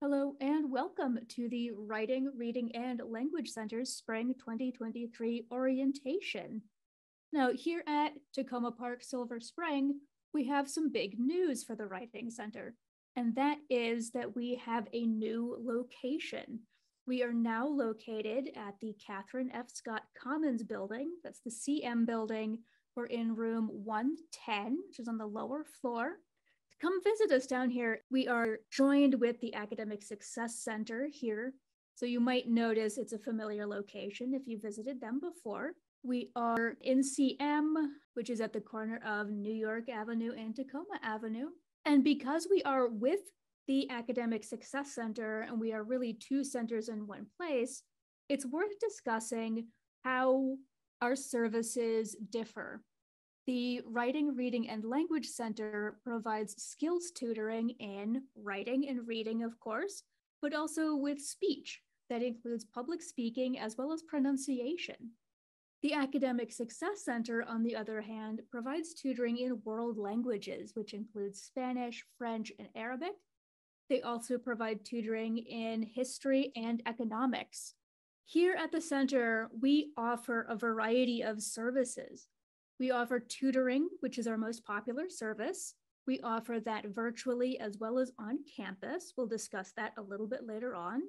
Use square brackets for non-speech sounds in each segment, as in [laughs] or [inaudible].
Hello and welcome to the Writing, Reading, and Language Center's Spring 2023 orientation. Now, here at Takoma Park Silver Spring, we have some big news for the Writing Center, and that is that we have a new location. We are now located at the Catherine F. Scott Commons building, that's the CM building. We're in room 110, which is on the lower floor come visit us down here. We are joined with the Academic Success Center here. So you might notice it's a familiar location if you visited them before. We are in CM, which is at the corner of New York Avenue and Takoma Avenue. And because we are with the Academic Success Center and we are really two centers in one place, it's worth discussing how our services differ the Writing, Reading, and Language Center provides skills tutoring in writing and reading, of course, but also with speech that includes public speaking as well as pronunciation. The Academic Success Center, on the other hand, provides tutoring in world languages, which includes Spanish, French, and Arabic. They also provide tutoring in history and economics. Here at the center, we offer a variety of services we offer tutoring, which is our most popular service. We offer that virtually as well as on campus. We'll discuss that a little bit later on.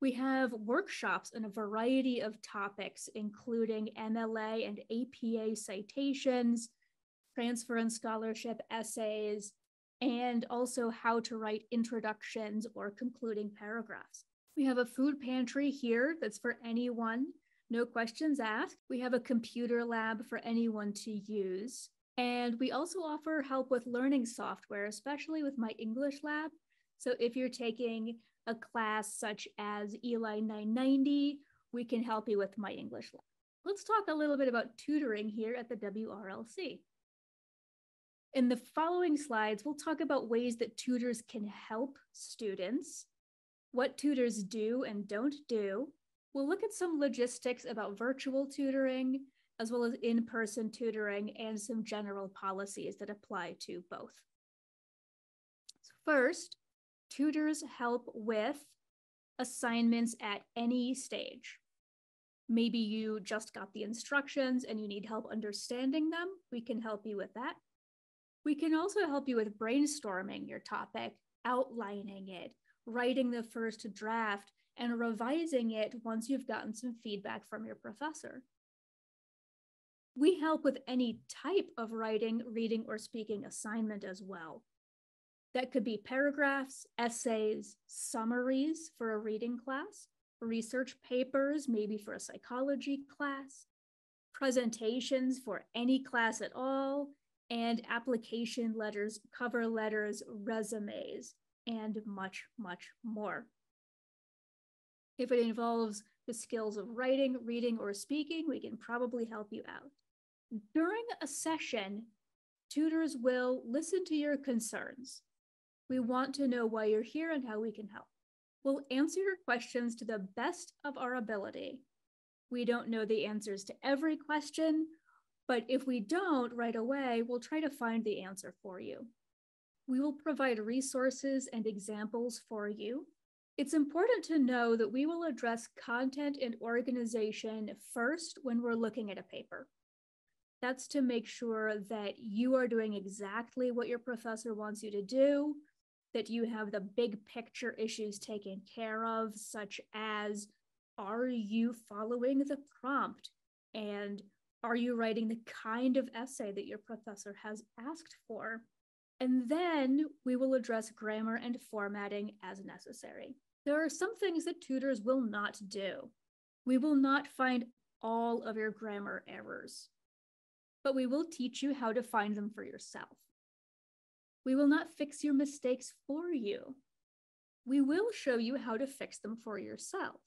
We have workshops on a variety of topics, including MLA and APA citations, transfer and scholarship essays, and also how to write introductions or concluding paragraphs. We have a food pantry here that's for anyone no questions asked. We have a computer lab for anyone to use. And we also offer help with learning software, especially with MyEnglishLab. So if you're taking a class such as ELI 990, we can help you with MyEnglishLab. Let's talk a little bit about tutoring here at the WRLC. In the following slides, we'll talk about ways that tutors can help students, what tutors do and don't do, We'll look at some logistics about virtual tutoring, as well as in person tutoring, and some general policies that apply to both. So first, tutors help with assignments at any stage. Maybe you just got the instructions and you need help understanding them. We can help you with that. We can also help you with brainstorming your topic, outlining it, writing the first draft, and revising it once you've gotten some feedback from your professor. We help with any type of writing, reading, or speaking assignment as well. That could be paragraphs, essays, summaries for a reading class, research papers, maybe for a psychology class, presentations for any class at all, and application letters, cover letters, resumes, and much, much more. If it involves the skills of writing, reading, or speaking, we can probably help you out. During a session, tutors will listen to your concerns. We want to know why you're here and how we can help. We'll answer your questions to the best of our ability. We don't know the answers to every question, but if we don't right away, we'll try to find the answer for you. We will provide resources and examples for you it's important to know that we will address content and organization first when we're looking at a paper. That's to make sure that you are doing exactly what your professor wants you to do, that you have the big picture issues taken care of, such as are you following the prompt? And are you writing the kind of essay that your professor has asked for? And then we will address grammar and formatting as necessary. There are some things that tutors will not do. We will not find all of your grammar errors, but we will teach you how to find them for yourself. We will not fix your mistakes for you. We will show you how to fix them for yourself.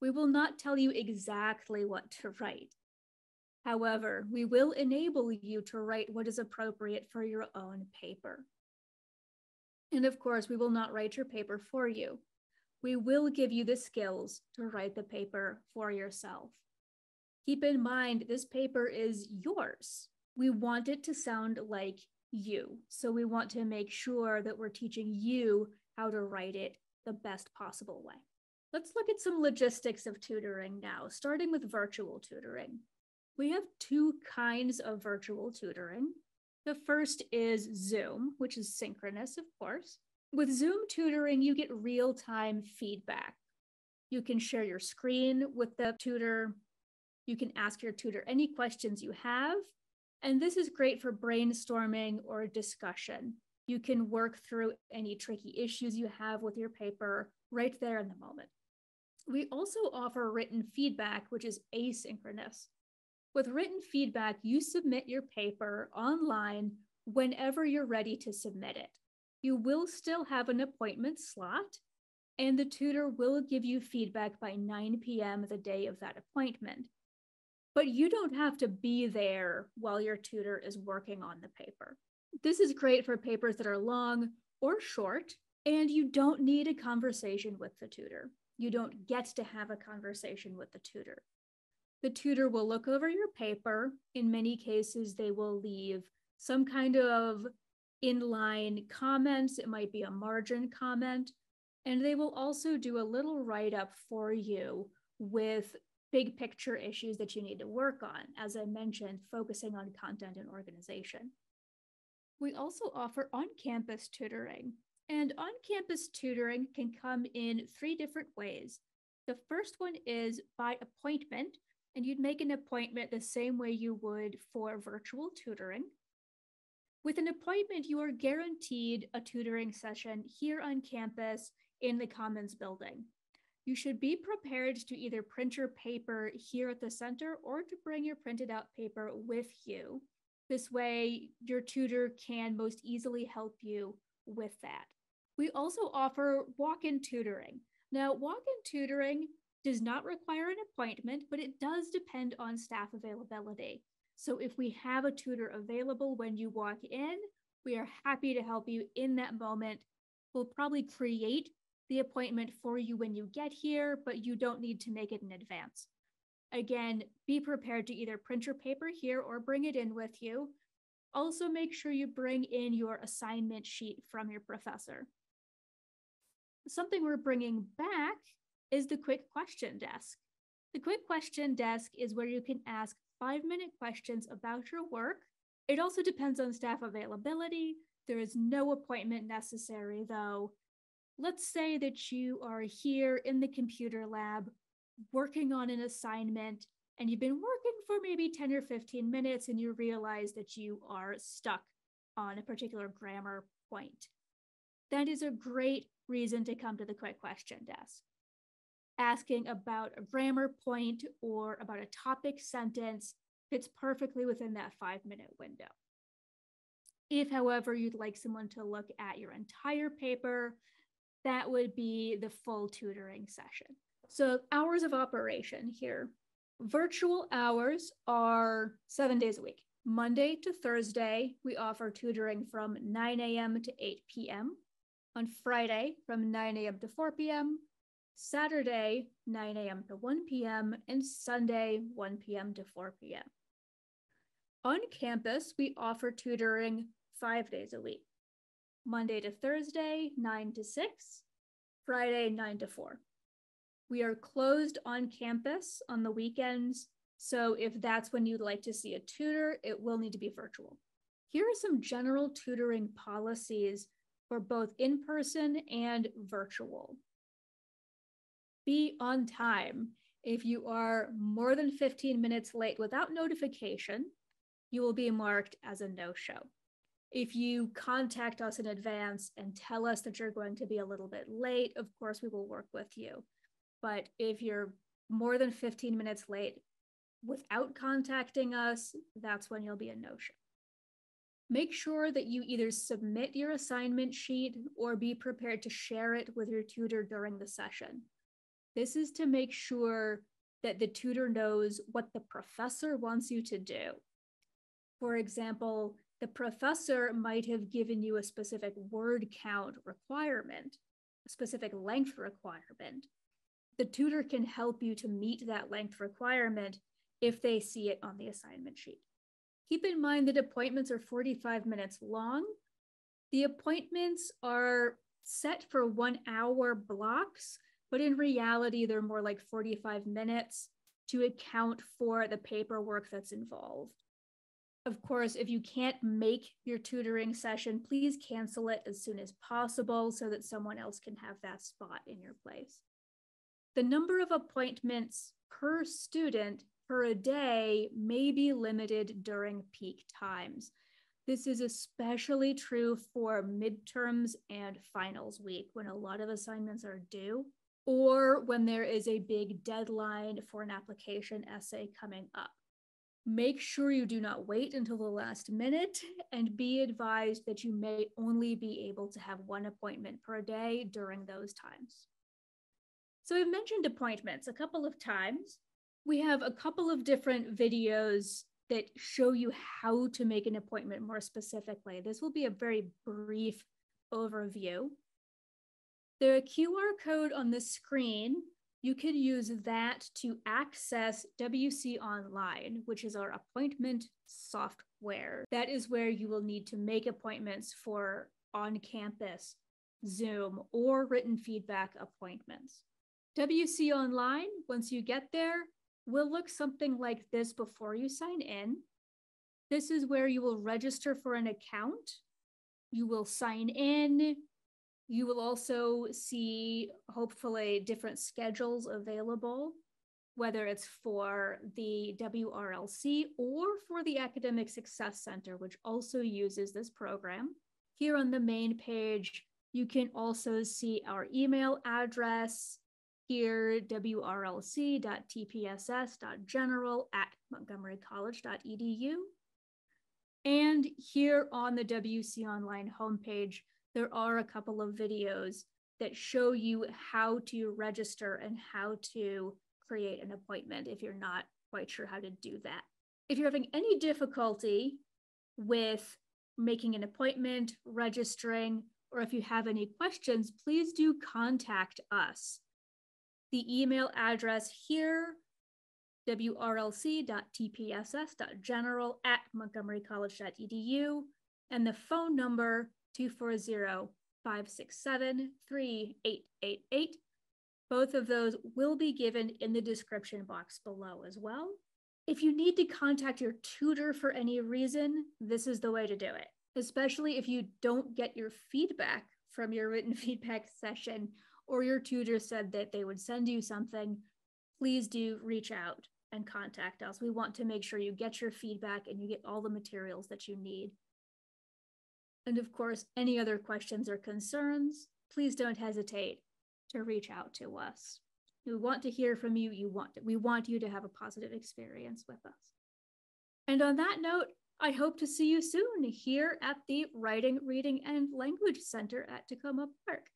We will not tell you exactly what to write. However, we will enable you to write what is appropriate for your own paper. And of course, we will not write your paper for you we will give you the skills to write the paper for yourself. Keep in mind, this paper is yours. We want it to sound like you. So we want to make sure that we're teaching you how to write it the best possible way. Let's look at some logistics of tutoring now, starting with virtual tutoring. We have two kinds of virtual tutoring. The first is Zoom, which is synchronous, of course. With Zoom tutoring, you get real time feedback. You can share your screen with the tutor. You can ask your tutor any questions you have. And this is great for brainstorming or discussion. You can work through any tricky issues you have with your paper right there in the moment. We also offer written feedback, which is asynchronous. With written feedback, you submit your paper online whenever you're ready to submit it. You will still have an appointment slot, and the tutor will give you feedback by 9 p.m. the day of that appointment. But you don't have to be there while your tutor is working on the paper. This is great for papers that are long or short, and you don't need a conversation with the tutor. You don't get to have a conversation with the tutor. The tutor will look over your paper. In many cases, they will leave some kind of inline comments. It might be a margin comment. And they will also do a little write up for you with big picture issues that you need to work on, as I mentioned, focusing on content and organization. We also offer on campus tutoring. And on campus tutoring can come in three different ways. The first one is by appointment, and you'd make an appointment the same way you would for virtual tutoring. With an appointment, you are guaranteed a tutoring session here on campus in the Commons building. You should be prepared to either print your paper here at the center or to bring your printed out paper with you. This way, your tutor can most easily help you with that. We also offer walk in tutoring. Now, walk in tutoring does not require an appointment, but it does depend on staff availability. So, if we have a tutor available when you walk in, we are happy to help you in that moment. We'll probably create the appointment for you when you get here, but you don't need to make it in advance. Again, be prepared to either print your paper here or bring it in with you. Also, make sure you bring in your assignment sheet from your professor. Something we're bringing back is the quick question desk. The quick question desk is where you can ask five minute questions about your work. It also depends on staff availability. There is no appointment necessary, though. Let's say that you are here in the computer lab working on an assignment and you've been working for maybe 10 or 15 minutes and you realize that you are stuck on a particular grammar point. That is a great reason to come to the quick question desk. Asking about a grammar point or about a topic sentence fits perfectly within that five minute window. If, however, you'd like someone to look at your entire paper, that would be the full tutoring session. So, hours of operation here. Virtual hours are seven days a week. Monday to Thursday, we offer tutoring from 9 a.m. to 8 p.m. On Friday, from 9 a.m. to 4 p.m. Saturday, 9 a.m. to 1 p.m. And Sunday, 1 p.m. to 4 p.m. On campus, we offer tutoring five days a week Monday to Thursday, 9 to 6, Friday, 9 to 4. We are closed on campus on the weekends. So if that's when you'd like to see a tutor, it will need to be virtual. Here are some general tutoring policies for both in person and virtual. Be on time. If you are more than 15 minutes late without notification, you will be marked as a no show. If you contact us in advance and tell us that you're going to be a little bit late, of course, we will work with you. But if you're more than 15 minutes late without contacting us, that's when you'll be a no show. Make sure that you either submit your assignment sheet or be prepared to share it with your tutor during the session. This is to make sure that the tutor knows what the professor wants you to do. For example, the professor might have given you a specific word count requirement, a specific length requirement, the tutor can help you to meet that length requirement if they see it on the assignment sheet. Keep in mind that appointments are 45 minutes long. The appointments are set for one hour blocks, but in reality, they're more like 45 minutes to account for the paperwork that's involved. Of course, if you can't make your tutoring session, please cancel it as soon as possible so that someone else can have that spot in your place. The number of appointments per student per day may be limited during peak times. This is especially true for midterms and finals week when a lot of assignments are due, or when there is a big deadline for an application essay coming up. Make sure you do not wait until the last minute and be advised that you may only be able to have one appointment per day during those times. So I've mentioned appointments a couple of times. We have a couple of different videos that show you how to make an appointment more specifically. This will be a very brief overview. The QR code on the screen, you could use that to access WC Online, which is our appointment software. That is where you will need to make appointments for on campus, Zoom, or written feedback appointments. WC Online, once you get there, will look something like this before you sign in. This is where you will register for an account. You will sign in. You will also see, hopefully, different schedules available, whether it's for the WRLC or for the Academic Success Center, which also uses this program. Here on the main page, you can also see our email address, here wrlc.tpss.general at montgomerycollege.edu. And here on the WC Online homepage, there are a couple of videos that show you how to register and how to create an appointment if you're not quite sure how to do that. If you're having any difficulty with making an appointment, registering, or if you have any questions, please do contact us. The email address here, wrlc.tpss.general at montgomerycollege.edu, and the phone number 240 567 3888. Both of those will be given in the description box below as well. If you need to contact your tutor for any reason, this is the way to do it, especially if you don't get your feedback from your written [laughs] feedback session or your tutor said that they would send you something, please do reach out and contact us. We want to make sure you get your feedback and you get all the materials that you need. And of course, any other questions or concerns, please don't hesitate to reach out to us. We want to hear from you. You want to, we want you to have a positive experience with us. And on that note, I hope to see you soon here at the Writing, Reading, and Language Center at Takoma Park.